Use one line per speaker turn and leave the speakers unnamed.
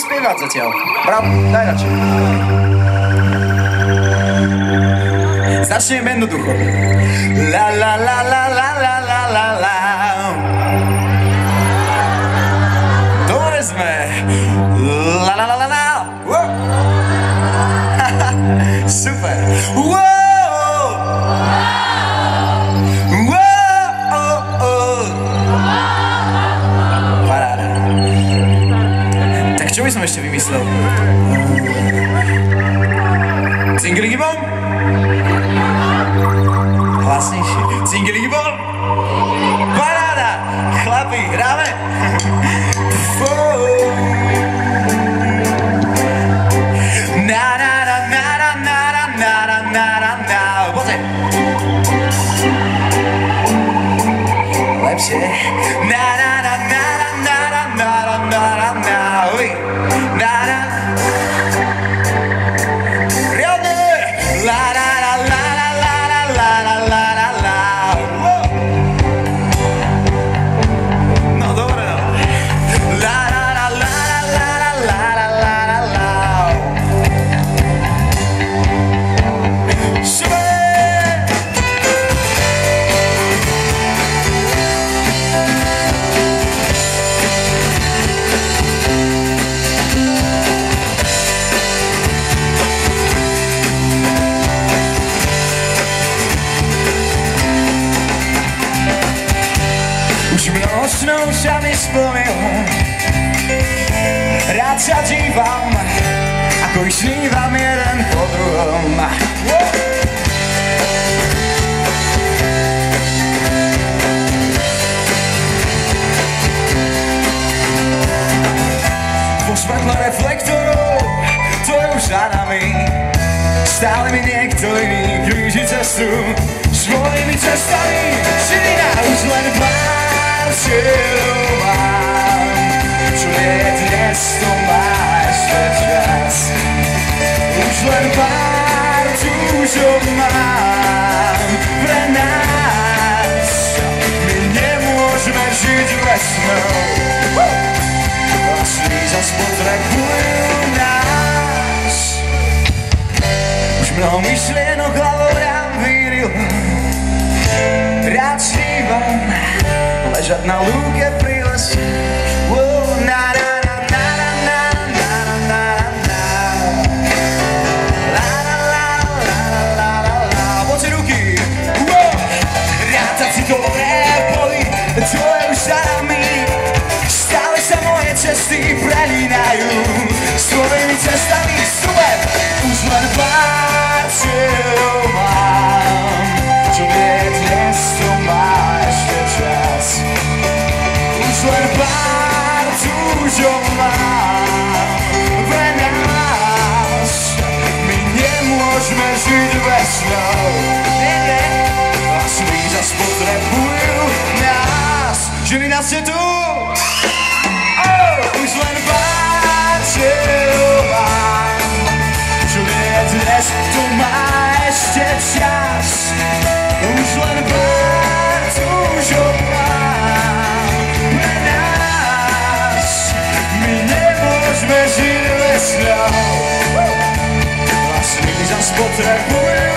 zpívat zatiaľ. Bravo, daj radšej. Začneme jednoducho. La Tak čo by som ešte vymyslel? Cingeligy bom? Hlasnejšie. Cingeligy bom? Paráda! Chlapi, hráme? Na na snu se mi splnil. Rád se dívám, ako již snívám jeden po druhom. Pospadla reflektorů, to je už za nami. Stále mi někdo jiný kříží cestu, svojimi cestami, si už len plán разочарован Чует лес тумаш сейчас Ушлен партию жуман Про нас Мы не можем жить во сну Пошли за спудрагую нас Уж многомышленно головам вырил Рад сливом Ležat na lůke Je tu. Oh, už len pár mám Čo vie dnes, to má ešte čas. Už len pár túžov mám nás My nemôžeme žiť bez snou sny zas potrebujú